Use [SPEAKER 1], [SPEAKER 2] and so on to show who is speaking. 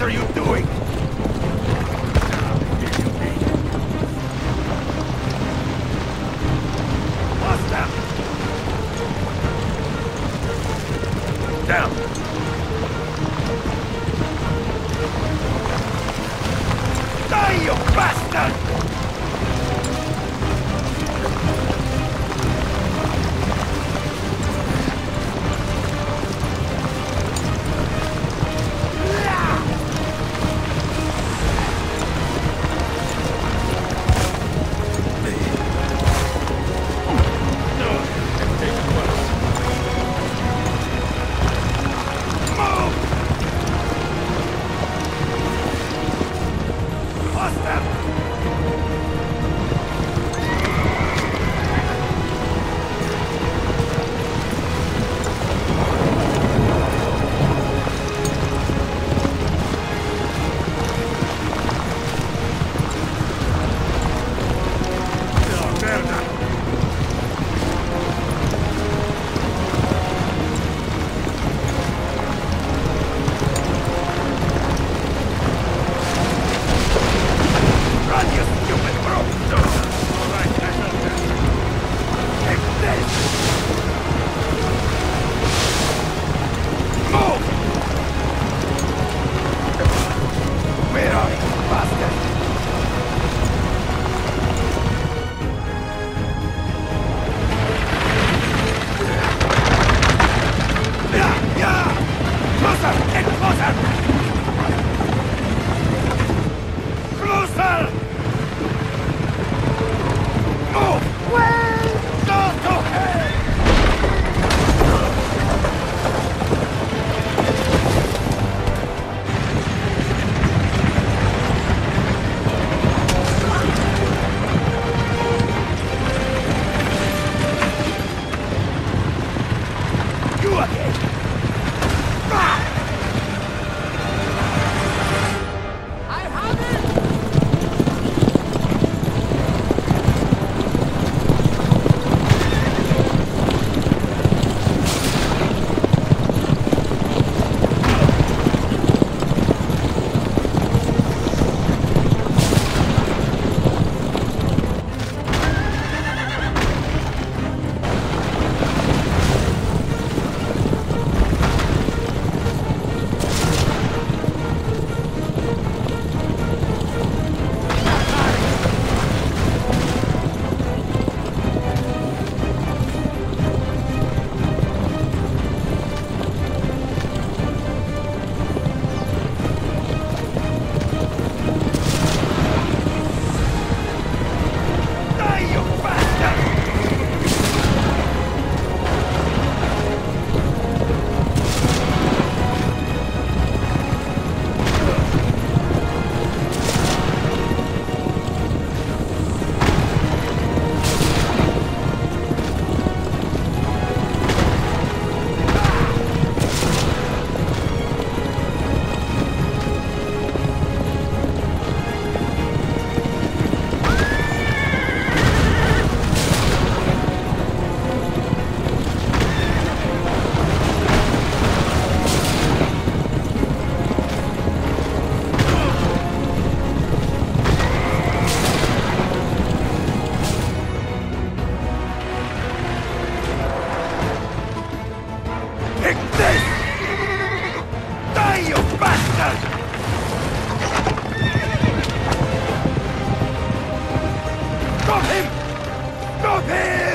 [SPEAKER 1] What are you doing? Down! Basta! Stop!